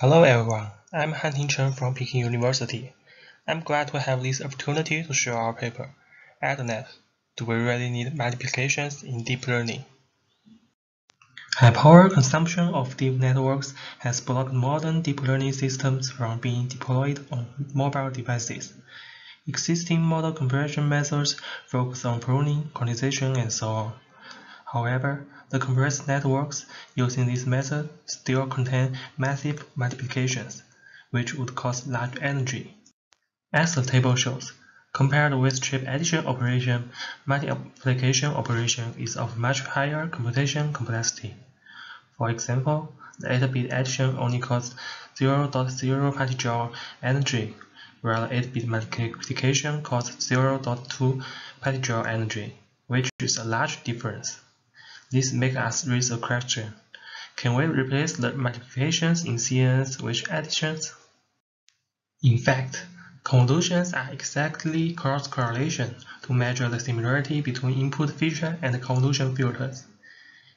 Hello everyone, I'm Han Chen from Peking University. I'm glad to have this opportunity to share our paper, AdderNet, Do we really need multiplications in deep learning? High power consumption of deep networks has blocked modern deep learning systems from being deployed on mobile devices. Existing model compression methods focus on pruning, quantization, and so on. However, the compressed networks using this method still contain massive multiplications, which would cost large energy. As the table shows, compared with chip addition operation, multiplication operation is of much higher computation complexity. For example, the 8-bit addition only costs 0.0 petajoule energy, while the 8-bit multiplication costs 0.2 petajoule energy, which is a large difference. This makes us raise a question. Can we replace the multiplications in CNNs with additions? In fact, convolutions are exactly cross-correlation to measure the similarity between input feature and convolution filters.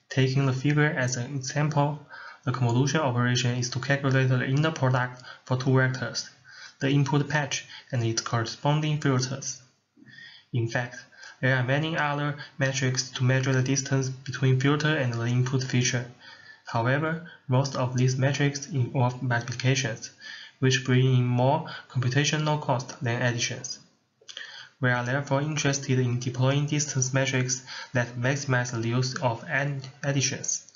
Taking the figure as an example, the convolution operation is to calculate the inner product for two vectors, the input patch and its corresponding filters. In fact, there are many other metrics to measure the distance between filter and the input feature. However, most of these metrics involve multiplications, which bring in more computational cost than additions. We are therefore interested in deploying distance metrics that maximize the use of additions.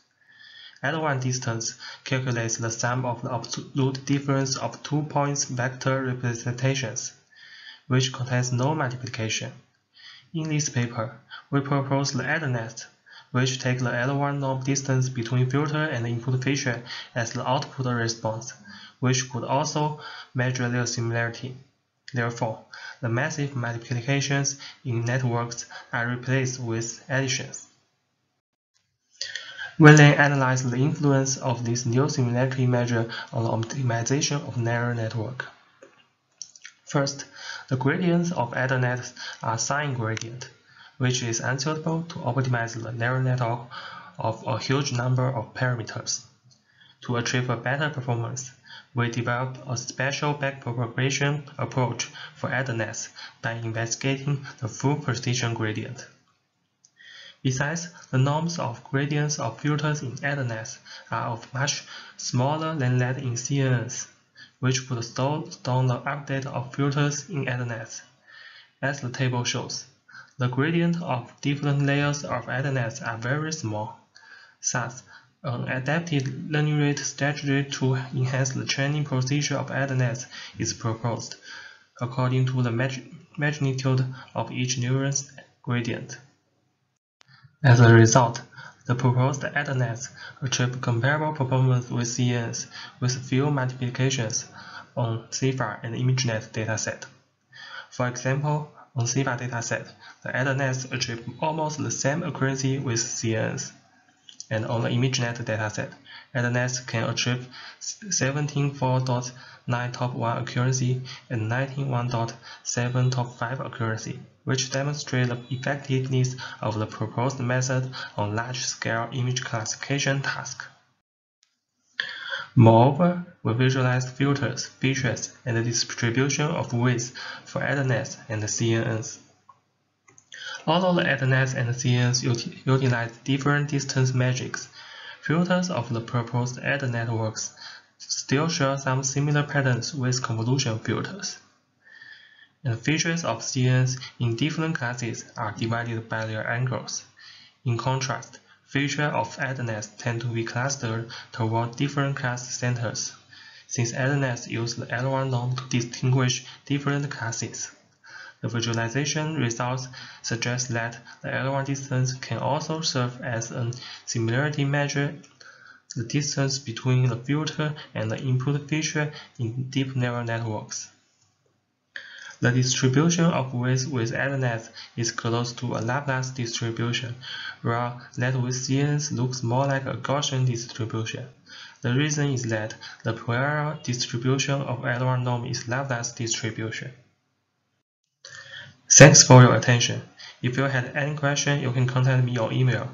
L1 distance calculates the sum of the absolute difference of two points vector representations, which contains no multiplication. In this paper, we propose the AdderNet, which takes the L1 norm distance between filter and input feature as the output response, which could also measure their similarity. Therefore, the massive multiplications in networks are replaced with additions. We then analyze the influence of this new similarity measure on the optimization of neural network. First, the gradients of AdderNet are sign gradient, which is unsuitable to optimize the neural network of a huge number of parameters. To achieve a better performance, we developed a special backpropagation approach for AdderNets by investigating the full precision gradient. Besides, the norms of gradients of filters in AdderNets are of much smaller than that in CNNs which would store down the update of filters in AdderNet. As the table shows, the gradient of different layers of AdderNet are very small. Thus, an adapted learning rate strategy to enhance the training procedure of AdderNet is proposed, according to the magnitude of each neuron's gradient. As a result, the proposed AdderNets achieve comparable performance with CNNs with few multiplications on CIFAR and ImageNet dataset. For example, on CIFAR dataset, the AdderNets achieve almost the same accuracy with CNNs. And on the ImageNet dataset, AdderNets can achieve 17.4.9 top 1 accuracy and 19.1.7 top 5 accuracy which demonstrate the effectiveness of the proposed method on large-scale image classification tasks. Moreover, we visualize filters, features, and the distribution of weights for AdderNets and CNNs. Although the AdderNets and CNNs utilize different distance metrics, filters of the proposed AdderNet networks still share some similar patterns with convolution filters and features of CNNs in different classes are divided by their angles. In contrast, features of AdderNets tend to be clustered toward different class centers, since AdderNets use the L1 norm to distinguish different classes. The visualization results suggest that the L1 distance can also serve as a similarity measure the distance between the filter and the input feature in deep neural networks. The distribution of weights with AdderNet is close to a Laplace distribution, while that with CNNs looks more like a Gaussian distribution. The reason is that the prior distribution of L1 norm is Laplace distribution. Thanks for your attention. If you had any question, you can contact me on email.